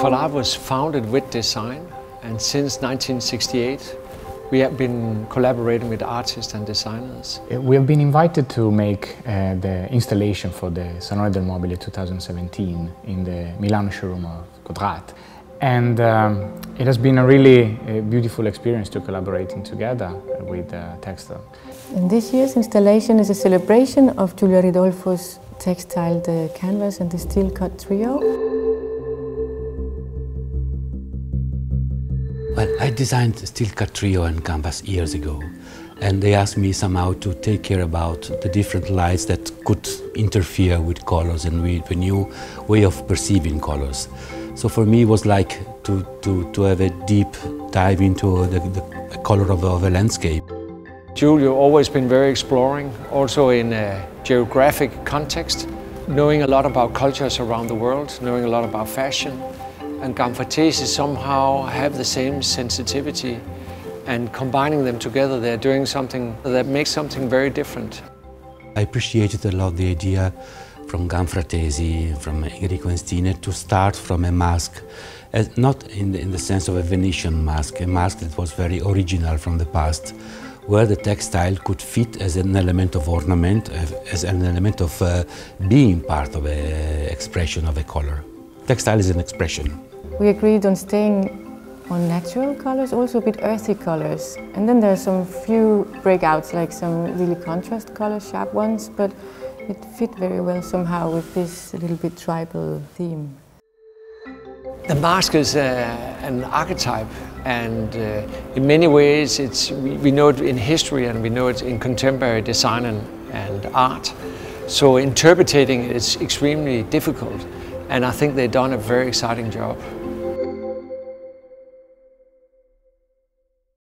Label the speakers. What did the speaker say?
Speaker 1: Collab was founded with design and since 1968 we have been collaborating with artists and designers.
Speaker 2: Uh, we have been invited to make uh, the installation for the Salone del Mobile 2017 in the Milano showroom of Kvadrat. And um, it has been a really uh, beautiful experience to collaborating together with uh, Textile.
Speaker 3: And this year's installation is a celebration of Giulia Ridolfo's textile, the canvas and the Steelcut Trio.
Speaker 4: Well, I designed Cut Trio and Canvas years ago, and they asked me somehow to take care about the different lights that could interfere with colors and with a new way of perceiving colors. So for me, it was like to, to, to have a deep dive into the, the color of, of a landscape.
Speaker 1: Julia always been very exploring, also in a geographic context, knowing a lot about cultures around the world, knowing a lot about fashion, and GamFratesi somehow have the same sensitivity and combining them together they're doing something that makes something very different.
Speaker 4: I appreciated a lot the idea from Gamfratesi, from Enrico Enstiner to start from a mask, as not in the, in the sense of a Venetian mask, a mask that was very original from the past, where the textile could fit as an element of ornament, as an element of uh, being part of an expression of a color. Textile is an expression.
Speaker 3: We agreed on staying on natural colors, also a bit earthy colors. And then there are some few breakouts, like some really contrast colors, sharp ones, but it fit very well somehow with this little bit tribal theme.
Speaker 1: The mask is uh, an archetype and uh, in many ways it's, we, we, know it in history and we know it in contemporary design and, and art. So interpreting it is extremely difficult and I think they've done a very exciting job.